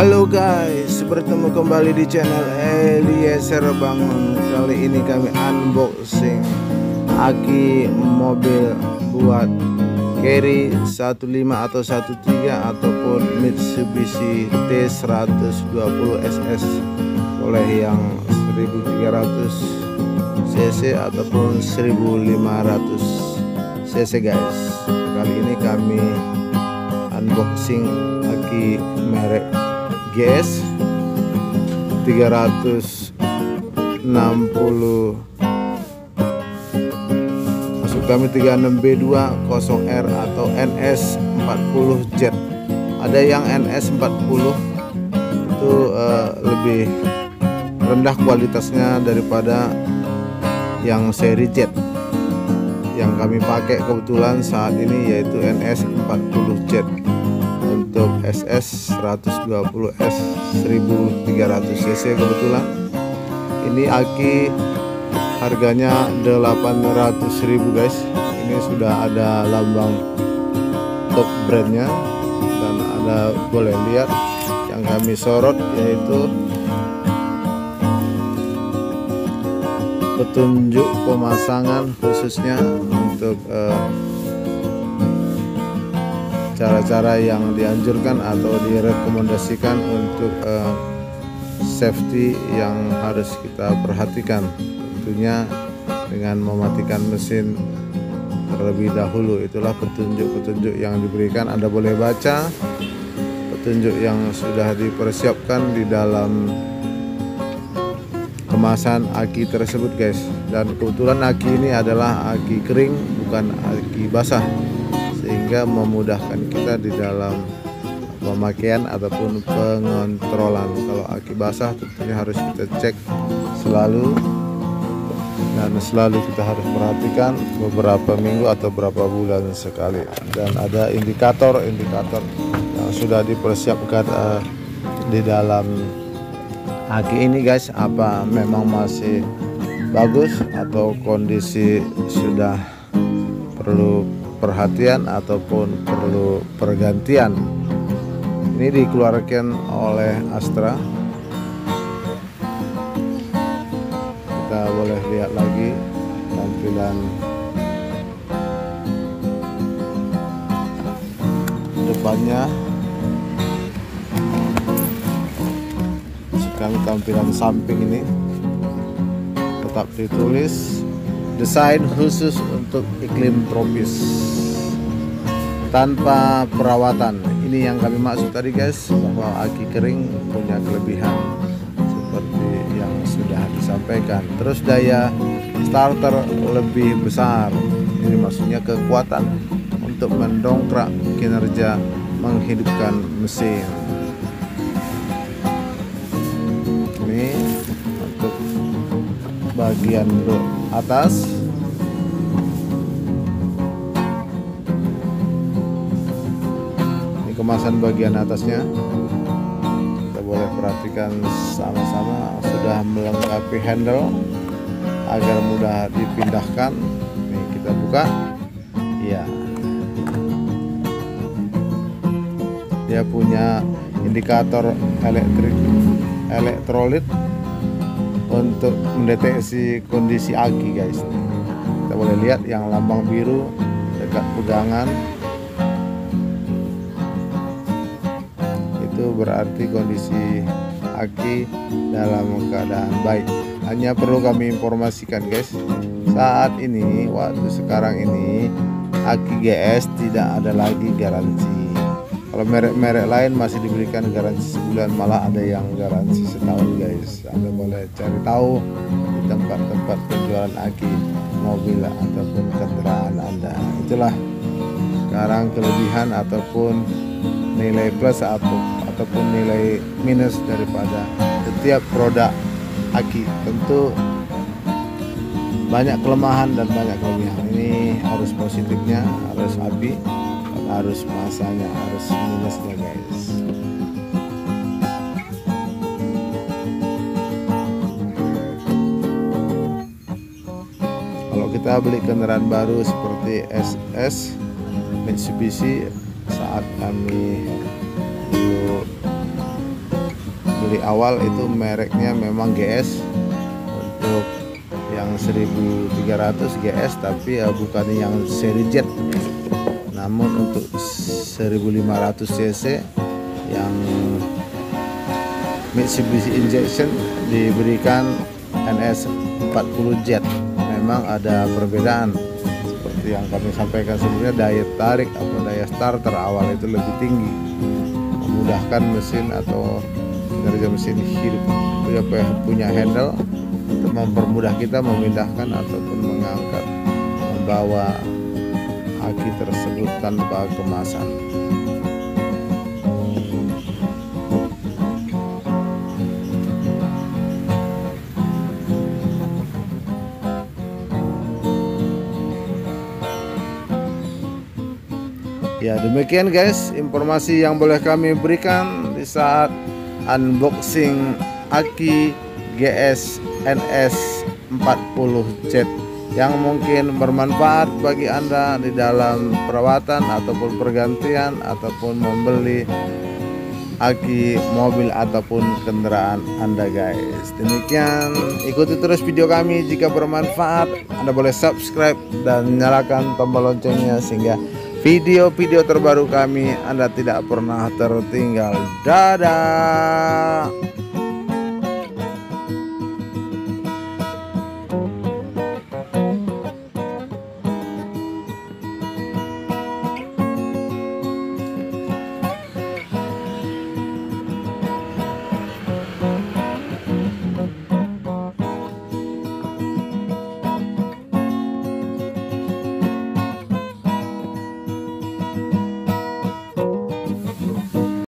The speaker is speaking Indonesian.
Halo guys, bertemu kembali di channel Eliezer Bangun Kali ini kami unboxing Aki mobil buat Carry 15 atau 13 ataupun Mitsubishi T120 SS oleh yang 1300 cc ataupun 1500 cc guys. Kali ini kami unboxing Aki merek GS 360 masuk kami 36B2 0R atau NS 40Z ada yang NS 40 itu uh, lebih rendah kualitasnya daripada yang seri Z yang kami pakai kebetulan saat ini yaitu NS 40Z untuk SS 120S 1300 cc kebetulan. Ini aki harganya 800.000 guys. Ini sudah ada lambang top brandnya dan ada boleh lihat yang kami sorot yaitu petunjuk pemasangan khususnya untuk uh, cara-cara yang dianjurkan atau direkomendasikan untuk uh, safety yang harus kita perhatikan. Tentunya dengan mematikan mesin terlebih dahulu. Itulah petunjuk-petunjuk yang diberikan. Anda boleh baca petunjuk yang sudah dipersiapkan di dalam kemasan aki tersebut guys. Dan kebetulan aki ini adalah aki kering bukan aki basah sehingga memudahkan kita di dalam pemakaian ataupun pengontrolan. Kalau aki basah tentunya harus kita cek selalu dan selalu kita harus perhatikan beberapa minggu atau beberapa bulan sekali. Dan ada indikator-indikator yang sudah dipersiapkan uh, di dalam aki ini guys apa memang masih bagus atau kondisi sudah perlu perhatian ataupun perlu pergantian. Ini dikeluarkan oleh Astra. Kita boleh lihat lagi tampilan. Depannya. Sekarang tampilan samping ini. Tetap ditulis desain khusus untuk iklim tropis. Tanpa perawatan. Ini yang kami maksud tadi guys bahwa aki kering punya kelebihan seperti yang sudah disampaikan. Terus daya starter lebih besar. Ini maksudnya kekuatan untuk mendongkrak kinerja menghidupkan mesin. Ini untuk bagian atas. Kemasan bagian atasnya. Kita boleh perhatikan sama-sama. Sudah melengkapi handle agar mudah dipindahkan. Ini kita buka. Ya dia punya indikator elektrik elektrolit untuk mendeteksi kondisi aki guys. Kita boleh lihat yang lambang biru dekat pegangan. Itu berarti kondisi aki dalam keadaan baik. Hanya perlu kami informasikan guys. Saat ini waktu sekarang ini aki GS tidak ada lagi garansi kalau merek-merek lain masih diberikan garansi sebulan malah ada yang garansi setahun guys. Anda boleh cari tahu di tempat-tempat penjualan aki mobil ataupun kendaraan anda. Itulah sekarang kelebihan ataupun nilai plus atau ataupun nilai minus daripada setiap produk aki. Tentu banyak kelemahan dan banyak kelebihan. Ini harus positifnya harus api harus masanya harus minusnya guys. Kalau kita beli kendaraan baru seperti SS Mitsubishi saat kami pembeli awal itu mereknya memang GS untuk yang 1300 GS tapi ya bukan yang seri jet namun untuk 1500 cc yang Mitsubishi Injection diberikan NS 40 jet. Memang ada perbedaan. Seperti yang kami sampaikan sebelumnya daya tarik atau daya starter awal itu lebih tinggi. Memudahkan mesin atau kinerja mesin hidup punya punya handle untuk mempermudah kita memindahkan ataupun mengangkat membawa aki tersebut tanpa kemasan. Ya demikian guys informasi yang boleh kami berikan di saat unboxing Aki GS NS 40Z yang mungkin bermanfaat bagi Anda di dalam perawatan ataupun pergantian ataupun membeli aki mobil ataupun kendaraan Anda guys. Demikian ikuti terus video kami jika bermanfaat. Anda boleh subscribe dan nyalakan tombol loncengnya sehingga video-video terbaru kami Anda tidak pernah tertinggal. Dadah.